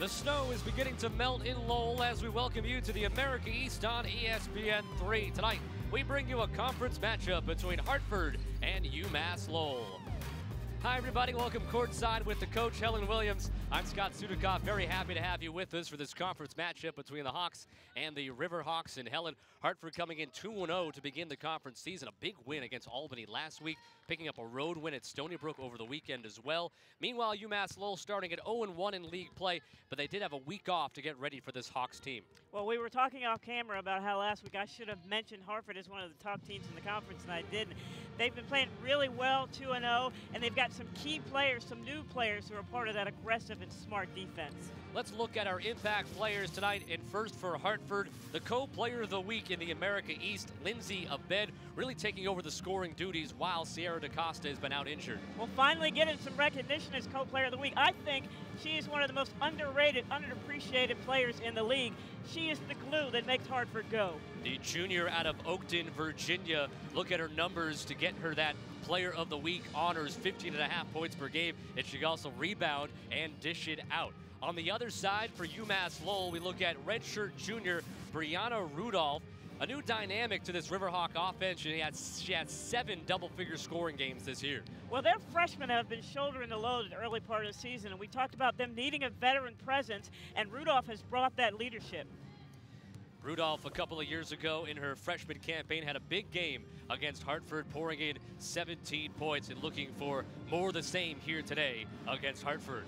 The snow is beginning to melt in Lowell as we welcome you to the America East on ESPN 3. Tonight, we bring you a conference matchup between Hartford and UMass Lowell. Hi, everybody. Welcome courtside with the coach, Helen Williams. I'm Scott Sudikoff. Very happy to have you with us for this conference matchup between the Hawks and the River Hawks. And Helen, Hartford coming in 2 0 to begin the conference season. A big win against Albany last week, picking up a road win at Stony Brook over the weekend as well. Meanwhile, UMass Lowell starting at 0 1 in league play, but they did have a week off to get ready for this Hawks team. Well, we were talking off camera about how last week I should have mentioned Hartford as one of the top teams in the conference, and I didn't. They've been playing really well, 2 0, and they've got some key players, some new players who are part of that aggressive and smart defense. Let's look at our impact players tonight. And first for Hartford, the co-player of the week in the America East, Lindsay Abed, really taking over the scoring duties while Sierra DaCosta has been out injured. Well, finally getting some recognition as co-player of the week. I think she is one of the most underrated, underappreciated players in the league. She is the glue that makes Hartford go. The junior out of Oakton, Virginia. Look at her numbers to get her that player of the week honors 15 and a half points per game and she also rebound and dish it out on the other side for umass lowell we look at redshirt junior brianna rudolph a new dynamic to this Riverhawk offense. She had, she had seven double-figure scoring games this year. Well, their freshmen have been shouldering the load in the early part of the season, and we talked about them needing a veteran presence, and Rudolph has brought that leadership. Rudolph, a couple of years ago in her freshman campaign, had a big game against Hartford, pouring in 17 points and looking for more the same here today against Hartford.